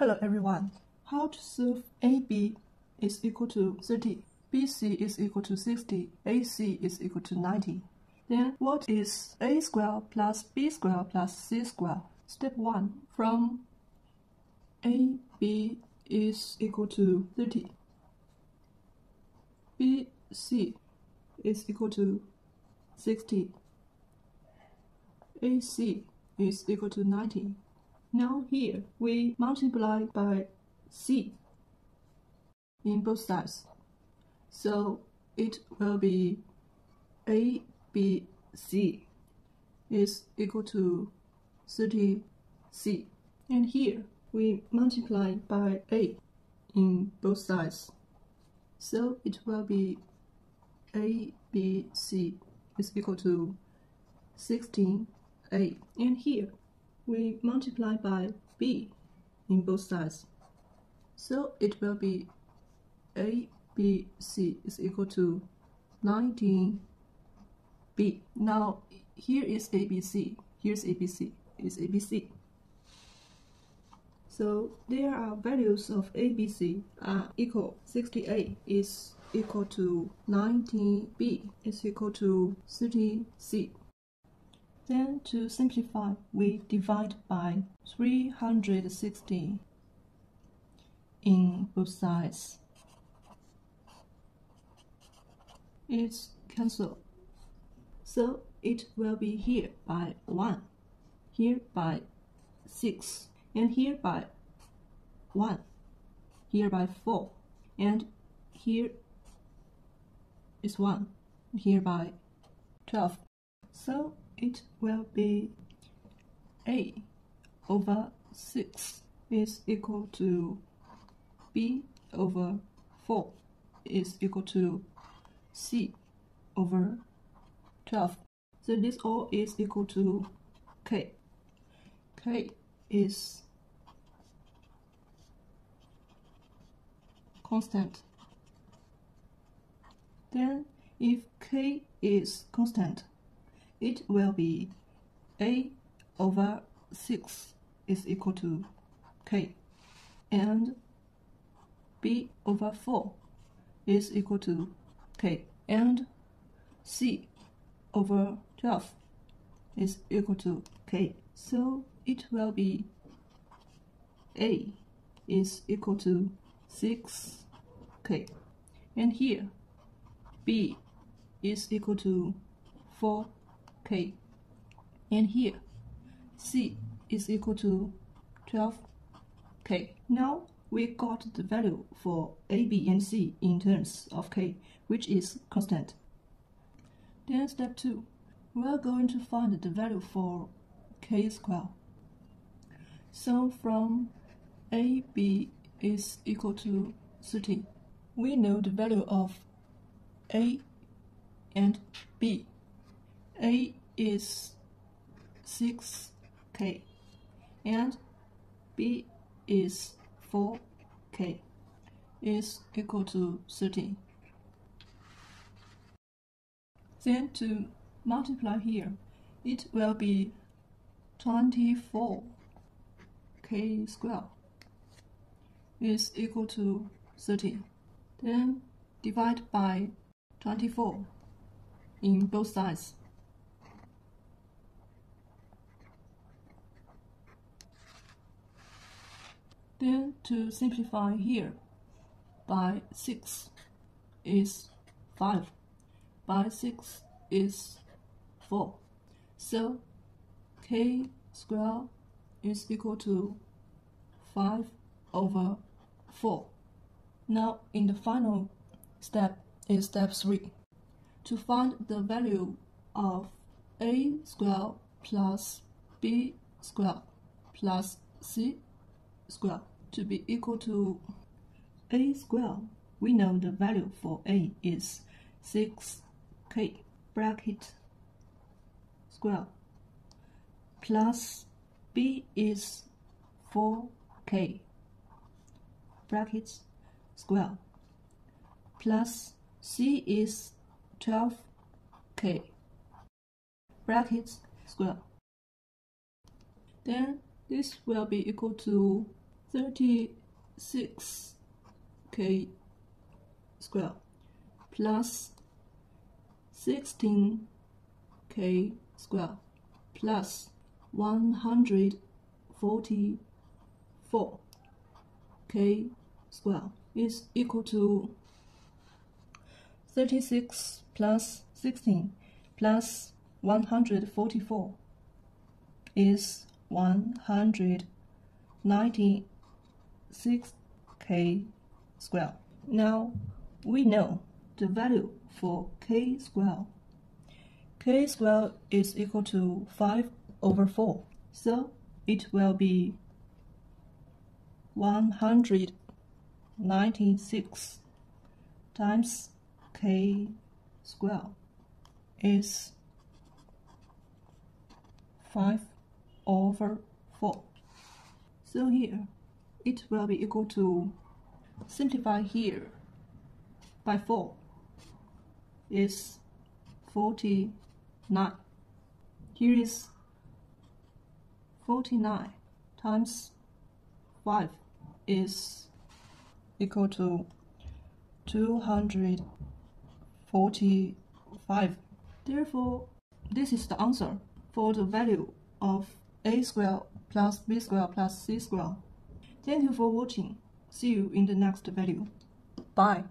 Hello everyone. How to solve AB is equal to 30, BC is equal to 60, AC is equal to 90. Then what is A square plus B square plus C square? Step 1. From AB is equal to 30. BC is equal to 60. AC is equal to 90. Now here we multiply by c in both sides. So it will be ABC is equal to 30C. And here we multiply by A in both sides. So it will be ABC is equal to 16A. And here we multiply by b in both sides. So it will be ABC is equal to 19b. Now here is ABC, here's ABC, is ABC. So there are values of ABC are equal 68 is equal to 19b is equal to 30c. Then to simplify, we divide by 360 in both sides. It's cancelled. So it will be here by 1, here by 6, and here by 1, here by 4, and here is 1, here by 12. So it will be a over 6 is equal to b over 4 is equal to c over 12. So this all is equal to k. k is constant. Then if k is constant, it will be a over 6 is equal to k. And b over 4 is equal to k. And c over 12 is equal to k. So it will be a is equal to 6k and here b is equal to 4 k. And here, c is equal to 12k. Now we got the value for a, b, and c in terms of k, which is constant. Then step 2, we are going to find the value for k square. So from a, b is equal to 30, we know the value of a and b. a is 6k and b is 4k is equal to 30. Then to multiply here, it will be 24k square is equal to 30. Then divide by 24 in both sides. Then to simplify here, by 6 is 5, by 6 is 4. So k square is equal to 5 over 4. Now in the final step is step 3. To find the value of a square plus b square plus c square to be equal to a square, we know the value for a is 6k bracket square plus b is 4k brackets square plus c is 12k brackets square. Then this will be equal to 36k square plus 16k square plus 144k square is equal to 36 plus 16 plus 144 is 196k square. Now we know the value for k square. k square is equal to 5 over 4, so it will be 196 times k square is 5 over 4. So here, it will be equal to, simplify here by 4 is 49. Here is 49 times 5 is equal to 245. Therefore, this is the answer for the value of a square plus b square plus c square. Thank you for watching. See you in the next video. Bye.